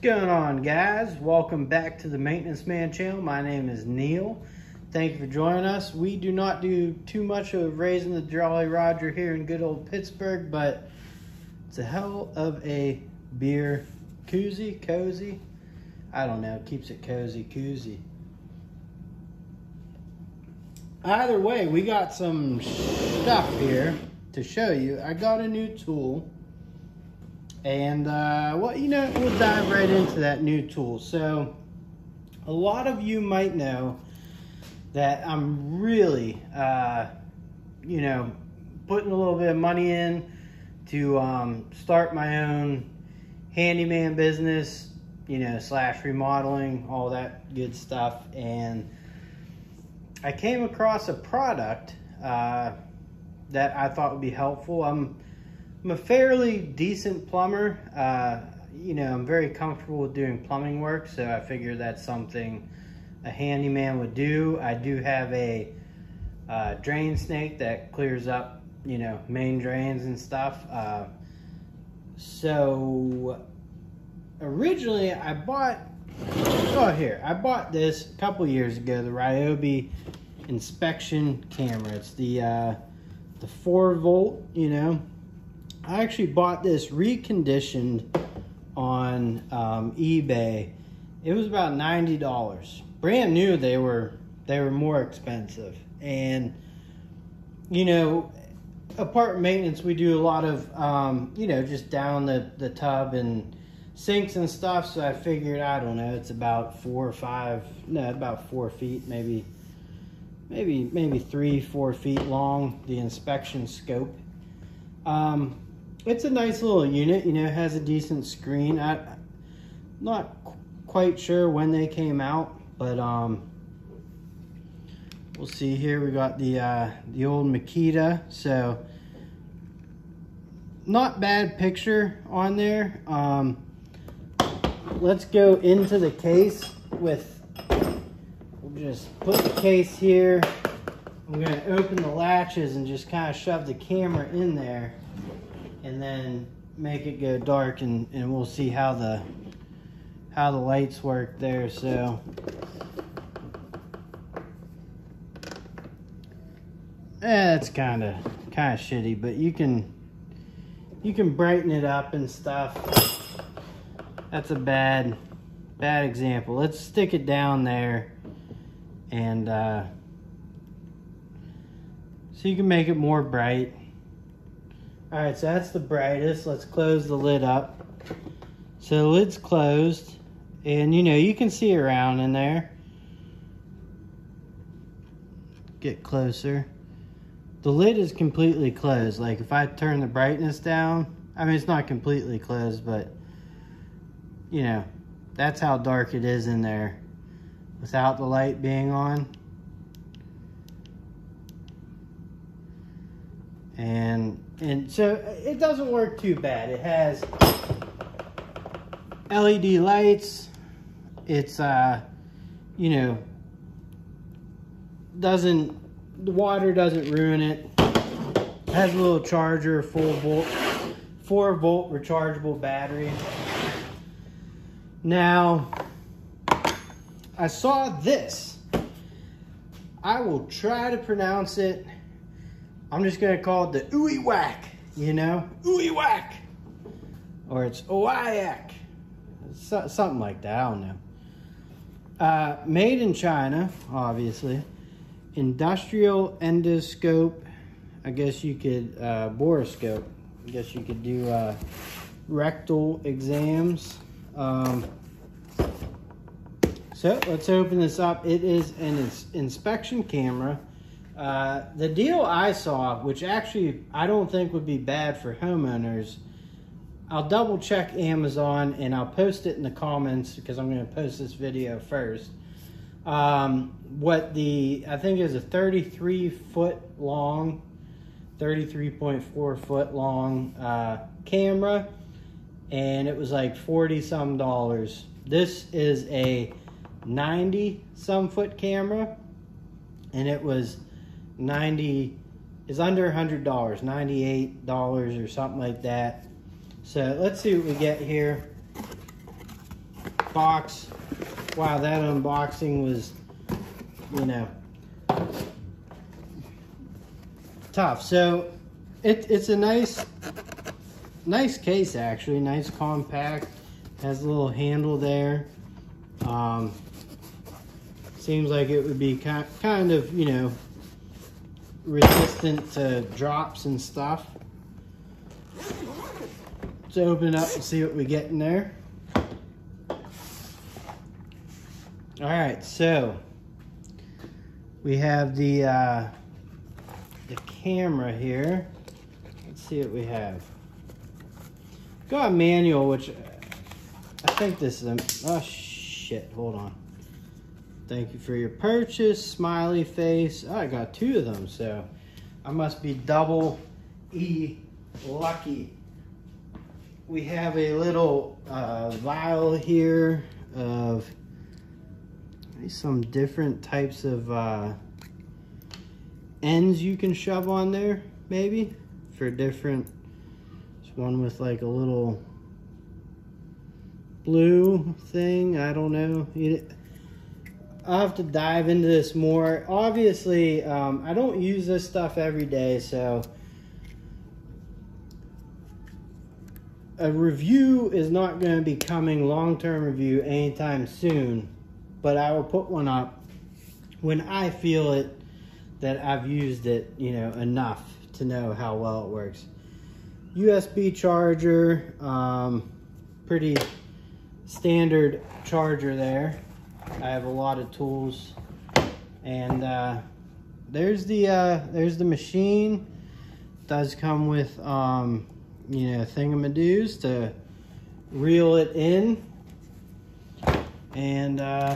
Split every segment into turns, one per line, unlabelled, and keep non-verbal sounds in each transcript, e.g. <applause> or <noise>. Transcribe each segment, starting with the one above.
going on guys? Welcome back to the Maintenance Man channel. My name is Neil. Thank you for joining us. We do not do too much of raising the Jolly Roger here in good old Pittsburgh, but it's a hell of a beer koozie, cozy. I don't know, keeps it cozy, koozie. Either way, we got some stuff here to show you. I got a new tool and, uh, well, you know, we'll dive right into that new tool. So, a lot of you might know that I'm really, uh, you know, putting a little bit of money in to um, start my own handyman business, you know, slash remodeling, all that good stuff. And I came across a product uh, that I thought would be helpful. I'm I'm a fairly decent plumber. Uh, you know, I'm very comfortable with doing plumbing work, so I figure that's something a handyman would do. I do have a uh, drain snake that clears up, you know, main drains and stuff. Uh, so originally I bought, oh here, I bought this a couple years ago, the Ryobi inspection camera. It's the, uh, the four volt, you know, I actually bought this reconditioned on um, eBay. It was about ninety dollars. Brand new, they were they were more expensive. And you know, apartment maintenance, we do a lot of um, you know just down the the tub and sinks and stuff. So I figured I don't know, it's about four or five, no, about four feet, maybe maybe maybe three four feet long. The inspection scope. Um, it's a nice little unit, you know, has a decent screen. I, not qu quite sure when they came out, but um, we'll see here. We got the, uh, the old Makita, so not bad picture on there. Um, let's go into the case with, we'll just put the case here. I'm gonna open the latches and just kind of shove the camera in there and then make it go dark and, and we'll see how the how the lights work there so. Eh, it's kind of kind of shitty but you can you can brighten it up and stuff. That's a bad bad example. Let's stick it down there and uh, so you can make it more bright all right, so that's the brightest. Let's close the lid up. So the lid's closed, and you know, you can see around in there. Get closer. The lid is completely closed. Like if I turn the brightness down, I mean, it's not completely closed, but you know, that's how dark it is in there without the light being on. And and so it doesn't work too bad. It has LED lights. It's, uh, you know, doesn't, the water doesn't ruin it. it has a little charger, full volt, four volt rechargeable battery. Now, I saw this. I will try to pronounce it I'm just gonna call it the ooey whack, you know? Ooey whack. Or it's oayak. So, something like that, I don't know. Uh, made in China, obviously. Industrial endoscope. I guess you could, uh, borescope. I guess you could do uh, rectal exams. Um, so let's open this up. It is an ins inspection camera uh, the deal I saw, which actually I don't think would be bad for homeowners, I'll double check Amazon and I'll post it in the comments because I'm going to post this video first. Um, what the, I think is a 33 foot long, 33.4 foot long uh, camera and it was like 40 some dollars. This is a 90 some foot camera and it was 90 is under $100, $98 or something like that. So let's see what we get here. box. Wow, that unboxing was, you know, tough. So it, it's a nice, nice case actually, nice compact. Has a little handle there. Um, seems like it would be kind, kind of, you know, resistant to drops and stuff. Let's open it up and see what we get in there. All right, so we have the uh, the camera here. Let's see what we have. Got a manual, which I think this is a, oh shit, hold on. Thank you for your purchase, smiley face. Oh, I got two of them, so I must be double E lucky. We have a little uh, vial here of some different types of uh, ends you can shove on there, maybe, for different, there's one with like a little blue thing, I don't know. I'll have to dive into this more. Obviously, um, I don't use this stuff every day, so a review is not going to be coming long-term review anytime soon but I will put one up when I feel it that I've used it, you know, enough to know how well it works. USB charger, um, pretty standard charger there. I have a lot of tools. And uh, there's the uh, there's the machine. does come with um, you know thingamadoos to reel it in. And uh,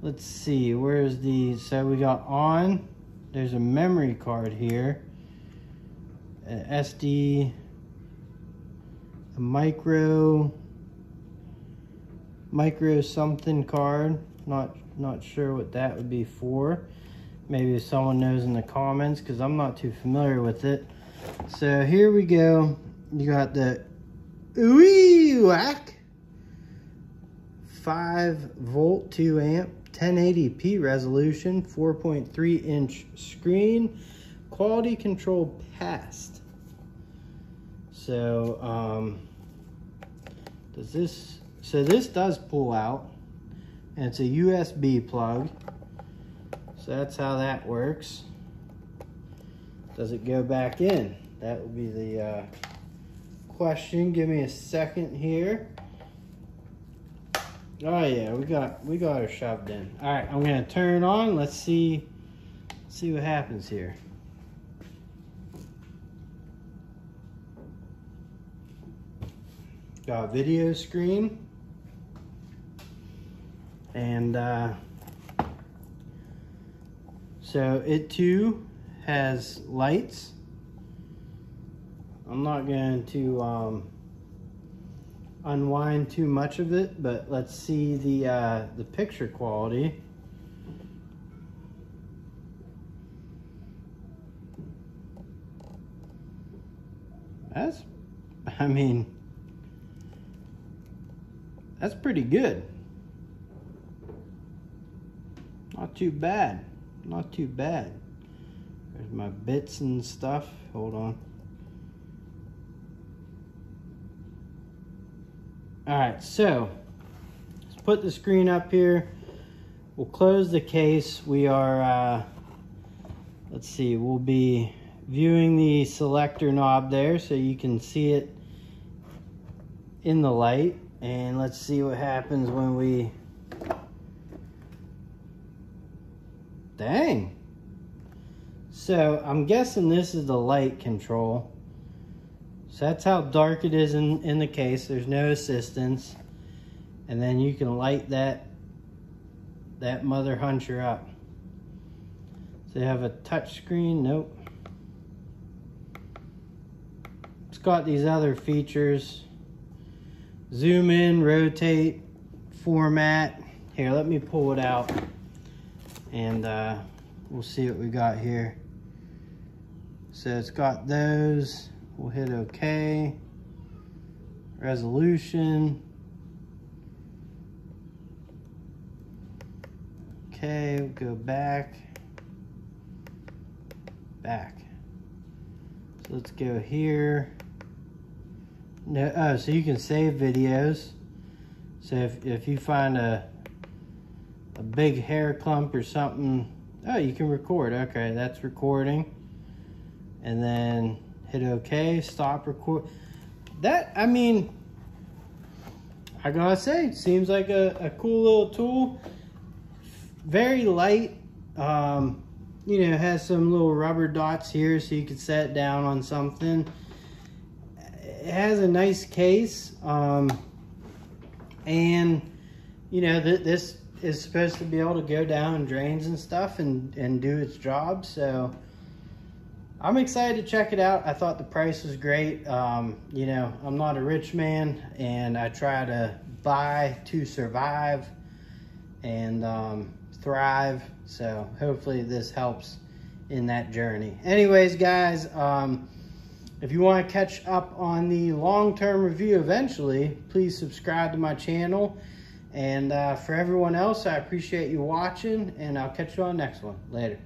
let's see, where's the, so we got on, there's a memory card here, an SD, a micro, micro something card, not, not sure what that would be for. Maybe if someone knows in the comments, because I'm not too familiar with it. So here we go. You got the Oiiwak 5 volt 2 amp 1080p resolution, 4.3 inch screen, quality control passed. So, um, does this, so this does pull out and it's a USB plug. So that's how that works. Does it go back in? That would be the uh, question. Give me a second here. Oh yeah, we got we got her shoved in. All right, I'm gonna turn on. Let's see see what happens here. Got a video screen. And uh, so it too has lights. I'm not going to um, unwind too much of it, but let's see the, uh, the picture quality. That's, <laughs> I mean, that's pretty good. Not too bad. Not too bad. There's my bits and stuff. Hold on. All right, so let's put the screen up here. We'll close the case. We are, uh, let's see, we'll be viewing the selector knob there so you can see it in the light. And let's see what happens when we, dang. So I'm guessing this is the light control. So that's how dark it is in, in the case. There's no assistance. And then you can light that, that mother hunter up. So you have a touch screen, nope. It's got these other features. Zoom in, rotate, format. Here, let me pull it out and uh, we'll see what we got here. So it's got those. We'll hit OK. Resolution. Okay, we'll go back. Back. So let's go here. No, oh, so you can save videos. So if, if you find a a big hair clump or something, oh, you can record. Okay, that's recording. And then hit okay, stop record. That, I mean, I gotta say, seems like a, a cool little tool. Very light. Um, you know, has some little rubber dots here so you can set it down on something. It has a nice case. Um, and, you know, th this is supposed to be able to go down drains and stuff and, and do its job. So, I'm excited to check it out. I thought the price was great. Um, you know, I'm not a rich man and I try to buy to survive and um, thrive. So hopefully this helps in that journey. Anyways, guys, um, if you want to catch up on the long-term review eventually, please subscribe to my channel. And uh, for everyone else, I appreciate you watching and I'll catch you on the next one. Later.